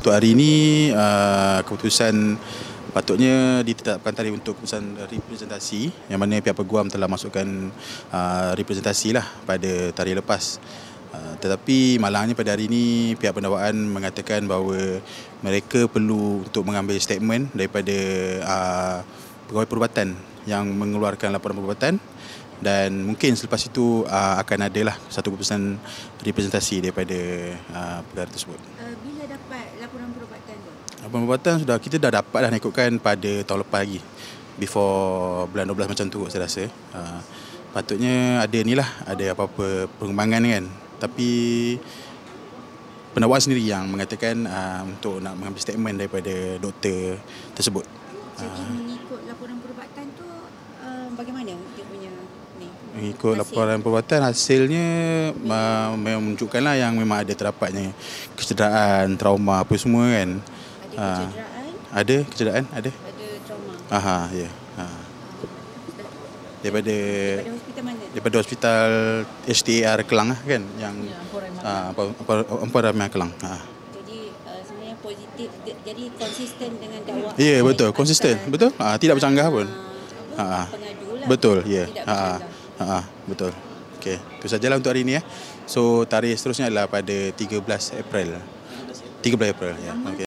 untuk hari ini uh, keputusan patutnya ditetapkan tarikh untuk keputusan representasi yang mana pihak peguam telah masukkan uh, representasi lah pada tarikh lepas. Uh, tetapi malangnya pada hari ini pihak pendakwaan mengatakan bahawa mereka perlu untuk mengambil statement daripada pegawai perubatan yang mengeluarkan laporan perubatan dan mungkin selepas itu uh, akan adalah satu keputusan representasi daripada uh, perkara tersebut. Uh, bila dapat laporan perubatan tu? Laporan perubatan sudah kita dah dapat dah ikutkan pada tahun lepas lagi. Before bulan 12 macam tu saya rasa. Uh, patutnya ada ni lah, ada apa-apa perkembangan kan. Tapi pendakwa sendiri yang mengatakan uh, untuk nak mengambil statement daripada doktor tersebut. Jadi mengikut laporan perubatan tu uh, bagaimana dia punya Mengikut laporan perubatan hasilnya uh, menunjukkanlah yang memang ada terdapatnya kecederaan, trauma apa semua kan. Ada Ah. kecederaan, Ada kecederaan? Ada. ada trauma. Aha, ya. Ha. Daripada Daripada hospital mana? daripada hospital HTAR Kelang lah kan yang ah, apa apa Empat Ramai Kelang. Ha. Jadi uh, sebenarnya positif de- jadi konsisten dengan dakwaan. Ya, betul. Konsisten. Betul. Ah, tidak bercanggah pun. ah, Ha. apa, pengadu lah. Betul, ya. Tidak Ha. bercanggah. Ha, betul. Okey, itu sajalah untuk hari ini ya. So tarikh seterusnya adalah pada 13 April. 13 April ya. Okey.